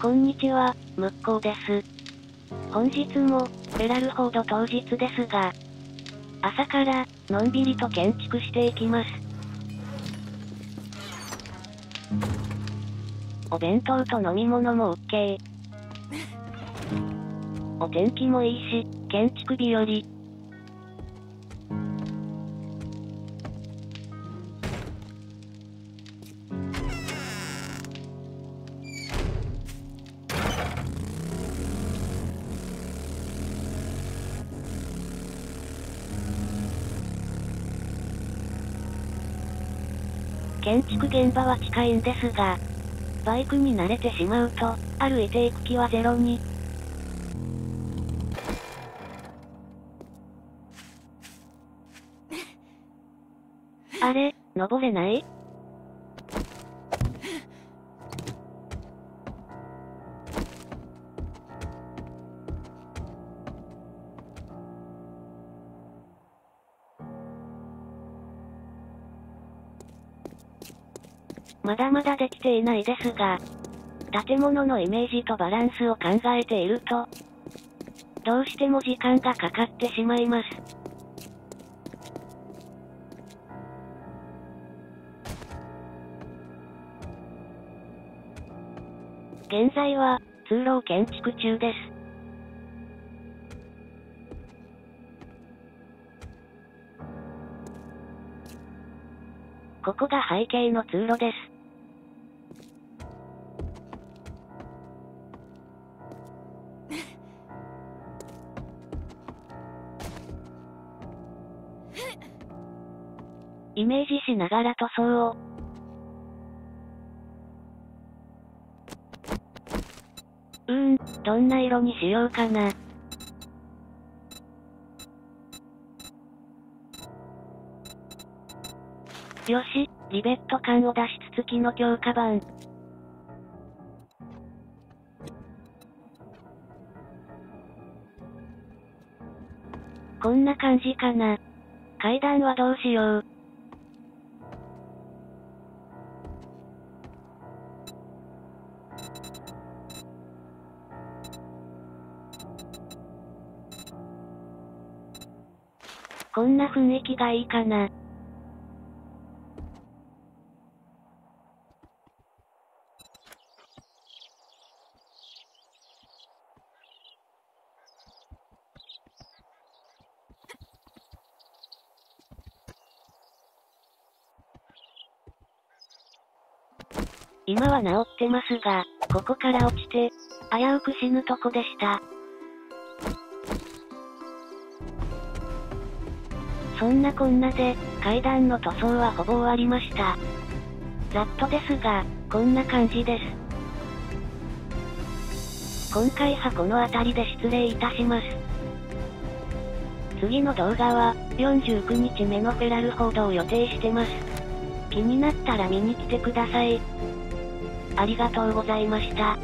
こんにちは、ムッコーです。本日も、フェラルフォード当日ですが、朝から、のんびりと建築していきます。お弁当と飲み物も OK。お天気もいいし、建築日和。建築現場は近いんですが、バイクに慣れてしまうと、歩いていく気はゼロに。あれ、登れない？まだまだできていないですが、建物のイメージとバランスを考えていると、どうしても時間がかかってしまいます。現在は、通路を建築中です。ここが背景の通路です。イメージしながら塗装を。うーん、どんな色にしようかな。よし、リベット感を出しつつきの強化版。こんな感じかな。階段はどうしよう。こんな雰囲気がいいかな。今は治ってますが、ここから落ちて、危うく死ぬとこでした。そんなこんなで、階段の塗装はほぼ終わりました。ざっとですが、こんな感じです。今回はこの辺りで失礼いたします。次の動画は、49日目のフェラル報道を予定してます。気になったら見に来てください。ありがとうございました。